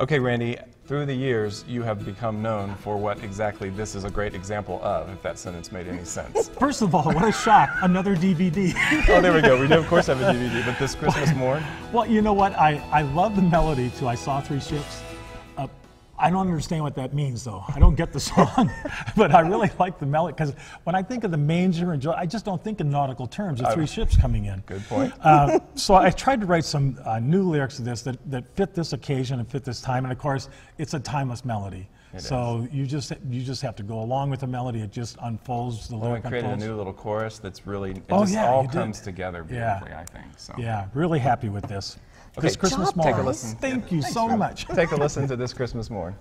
Okay, Randy, through the years, you have become known for what exactly this is a great example of, if that sentence made any sense. First of all, what a shock, another DVD. oh, there we go. We do, of course, have a DVD, but this Christmas morn? well, you know what? I, I love the melody to I Saw Three Ships. I don't understand what that means, though. I don't get the song, but I really like the melody because when I think of the manger and joy, I just don't think in nautical terms of three ships coming in. Good point. Uh, so I tried to write some uh, new lyrics to this that, that fit this occasion and fit this time, and of course, it's a timeless melody. It so you just you just have to go along with the melody. It just unfolds. The Well, we lyric created a new little chorus that's really, it Oh, just yeah, all you did. comes together Yeah. beautifully, I think. So. Yeah, really happy with this. Okay, this Christmas job, morning. Take a listen. Thank you Thanks, so man. much. Take a listen to this Christmas morn.